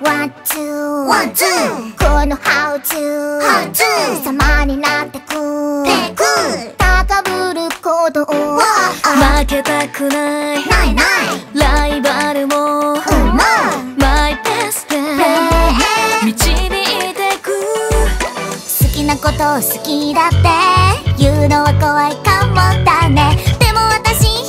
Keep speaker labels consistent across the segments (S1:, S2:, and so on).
S1: one two one two このハウツーハウツー様になってくてく高ぶることを
S2: 負けたくない。
S1: ないない。
S2: ライバルも
S1: うま
S2: マイペースで。導いてく。
S1: 好きなことを好きだって。言うのは怖いかもだね。でも私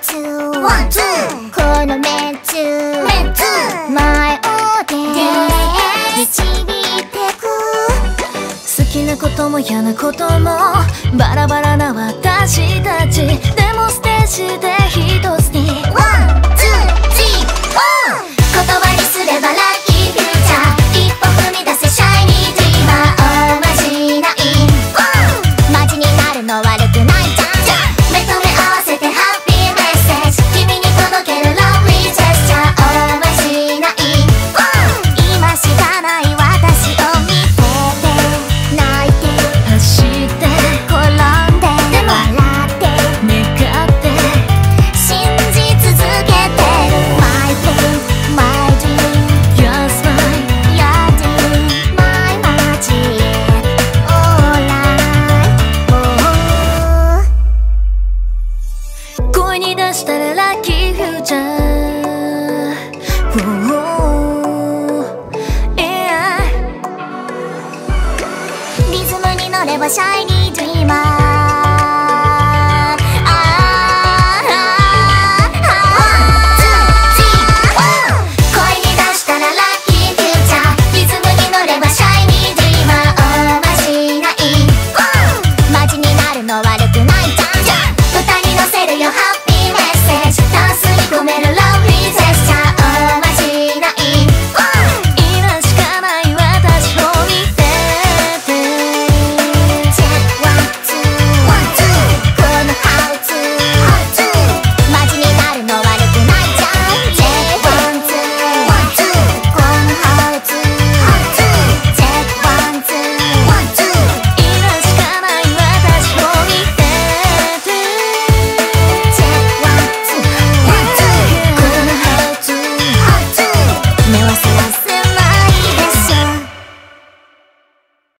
S1: ツワンツー。このメンツメンツ前をで導いてく
S2: 好きなことも嫌なことも。バラバラな私たち。でもステージで一つに。
S1: ワンればシャイニー